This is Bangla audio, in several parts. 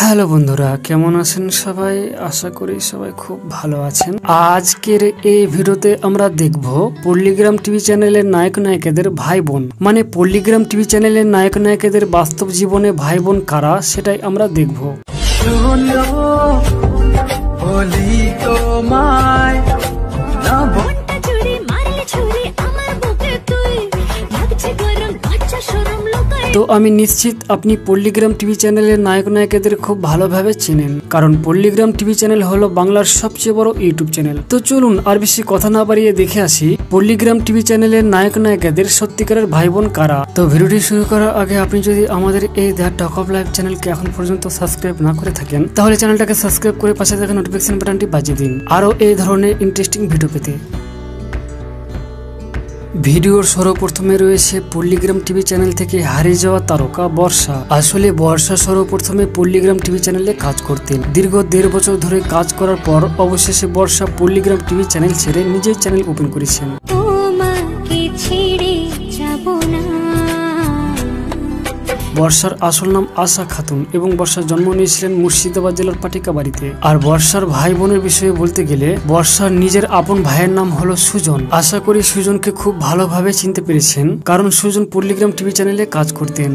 হ্যালো বন্ধুরা, কেমন আছেন সবাই? আশা করি সবাই খুব ভালো আছেন। আজকের এই ভিডিওতে আমরা দেখব পল্লীগ্রাম টিভি চ্যানেলের নায়ক নায়িকাদের ভাই বোন মানে পল্লীগ্রাম টিভি চ্যানেলের নায়ক নায়িকাদের বাস্তব জীবনে ভাই বোন কারা, সেটাই আমরা দেখব। তোমায় তো আমি নিশ্চিত আপনি পল্লীগ্রাম টিভি চ্যানেলের নায়ক নায়িকাদের খুব ভালোভাবে চেনেন। কারণ পল্লীগ্রাম টিভি চ্যানেল হলো বাংলার সবচেয়ে বড় ইউটিউব চ্যানেল। তো চলুন আর বেশি কথা না বাড়িয়ে দেখে আসি, পল্লীগ্রাম টিভি চ্যানেলের নায়ক নায়িকাদের সত্যিকারের ভাই বোন কারা? তো ভিডিওটি শুরু করার আগে আপনি যদি আমাদের এই দ্য টক অফ লাইভ চ্যানেলকে এখন পর্যন্ত সাবস্ক্রাইব না করে থাকেন, তাহলে চ্যানেলটাকে সাবস্ক্রাইব করে পাশে থাকা নোটিফিকেশন বাটনটি বাজিয়ে দিন। আরও এই ধরনের ইন্টারেস্টিং ভিডিও পেতে। ভিডিওর সর্বপ্রথমে রয়েছে পল্লিগ্রাম টিভি চ্যানেল থেকে হারিয়ে যাওয়া তারকা বর্ষা। আসলে বর্ষা সর্বপ্রথমে পল্লিগ্রাম টিভি চ্যানেলে কাজ করতেন। দীর্ঘ দেড় বছর ধরে কাজ করার পর অবশেষে বর্ষা পল্লিগ্রাম টিভি চ্যানেল ছেড়ে নিজেই চ্যানেল ওপেন করেছেন। তোমাকে ছেড়ে যাব না। বর্ষার আসল নাম আশা খাতুন এবং বর্ষার জন্ম নিয়েছিলেন মুর্শিদাবাদ জেলার পাটিকা বাড়িতে আর বর্ষার ভাই বোনের বিষয়ে বলতে গেলে, বর্ষার নিজের আপন ভাইয়ের নাম হলো সুজন। আশা করি সুজনকে খুব ভালোভাবে চিনতে পেরেছেন, কারণ সুজন পল্লিগ্রাম টিভি চ্যানেলে কাজ করতেন।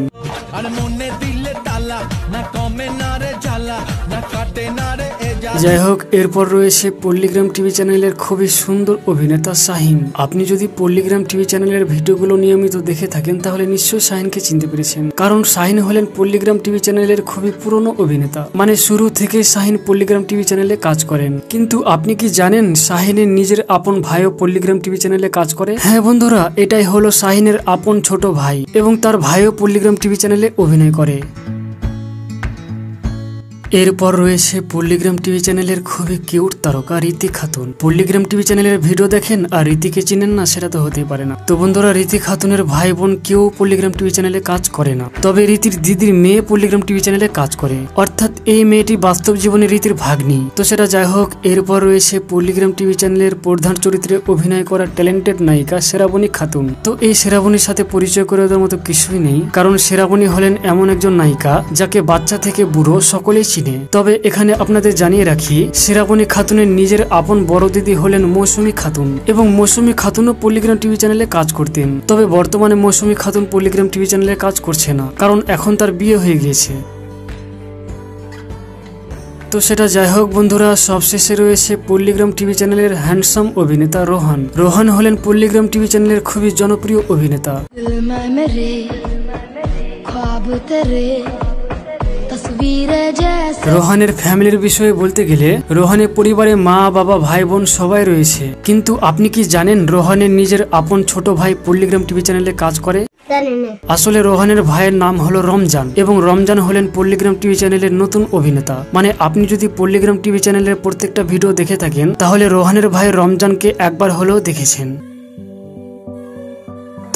যাই হোক, এরপর রয়েছে পল্লীগ্রাম টিভি চ্যানেলের খুবই সুন্দর অভিনেতা শাহিন। আপনি যদি পল্লীগ্রাম টিভি চ্যানেলের ভিডিওগুলো নিয়মিত দেখে থাকেন, তাহলে নিশ্চয়ই শাহিনকে চিনতে পেরেছেন। কারণ শাহিন হলেন পল্লীগ্রাম টিভি চ্যানেলের খুবই পুরনো অভিনেতা। মানে শুরু থেকে শাহিন পল্লীগ্রাম টিভি চ্যানেলে কাজ করেন। কিন্তু আপনি কি জানেন শাহিনের নিজের আপন ভাইও পল্লীগ্রাম টিভি চ্যানেলে কাজ করে? হ্যাঁ বন্ধুরা, এটাই হলো শাহিনের আপন ছোট ভাই এবং তার ভাইও পল্লীগ্রাম টিভি চ্যানেলে অভিনয় করে। এরপর রয়েছে পল্লীগ্রাম টিভি চ্যানেলের খুবই কিউট তারকা রীতি খাতুন। পল্লীগ্রাম টিভি চ্যানেলের ভিডিও দেখেন আর রীতিকে চিনেন না সেটা তো হতেই পারে না। তো বন্ধুরা, রীতি খাতুনের ভাই বোন কেউ পল্লীগ্রাম টিভি চ্যানেলে কাজ করে না। তবে রীতির দিদির মেয়ে পল্লীগ্রাম টিভি চ্যানেলে কাজ করে। অর্থাৎ এই মেয়েটি বাস্তব জীবনে রীতির ভাগ্নি। তো সেটা যাই হোক, এরপর রয়েছে পল্লীগ্রাম টিভি চ্যানেলের প্রধান চরিত্রে অভিনয় করা ট্যালেন্টেড নায়িকা সেরাবনী খাতুন। তো এই সেরাবনীর সাথে পরিচয় করে দেওয়ার মতো কিছুই নেই, কারণ সেরাবনী হলেন এমন একজন নায়িকা যাকে বাচ্চা থেকে বুড়ো সকলেই চিনে তবে এখানে আপনাদের জানিয়ে রাখি সেরাবনী খাতুনের নিজের আপন বড় দিদি হলেন মৌসুমী খাতুন এবং মৌসুমী খাতুনও পল্লীগ্রাম টিভি চ্যানেলে কাজ করতেন। তবে বর্তমানে মৌসুমী খাতুন পল্লীগ্রাম টিভি চ্যানেলে কাজ করছে না, কারণ এখন তার বিয়ে হয়ে গিয়েছে। তো সেটা যাই হোক বন্ধুরা, সবশেষে রয়েছে পল্লীগ্রাম টিভি চ্যানেলের হ্যান্ডসাম অভিনেতা রোহান। রোহান হলেন পল্লীগ্রাম টিভি চ্যানেলের খুবই জনপ্রিয় অভিনেতা। রোহানের ফ্যামিলির বিষয়ে বলতে গেলে রোহানের পরিবারে মা বাবা ভাই বোন সবাই রয়েছে। কিন্তু আপনি কি জানেন রোহানের নিজের আপন ছোট ভাই পল্লীগ্রাম টিভি চ্যানেলে কাজ করে? আসলে রোহানের ভাইয়ের নাম হলো রমজান এবং রমজান হলেন পল্লীগ্রাম টিভি চ্যানেলের নতুন অভিনেতা। মানে আপনি যদি পল্লীগ্রাম টিভি চ্যানেলের প্রত্যেকটা ভিডিও দেখে থাকেন তাহলে রোহানের ভাই রমজানকে একবার হলেও দেখেছেন।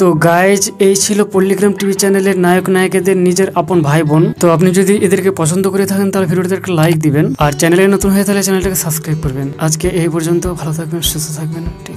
তো গাইজ এই ছিল পল্লিগ্রাম টিভি চ্যানেলের নায়ক নায়িকাদের নিজের আপন ভাই বোন। তো আপনি যদি এদেরকে পছন্দ করে থাকেন, তাহলে ভিডিওতে একটা লাইক দিবেন। আর চ্যানেলে নতুন হয়ে তাহলে চ্যানেলটাকে সাবস্ক্রাইব করবেন। আজকে এই পর্যন্ত, ভালো থাকবেন, সুস্থ থাকবেন। ঠিক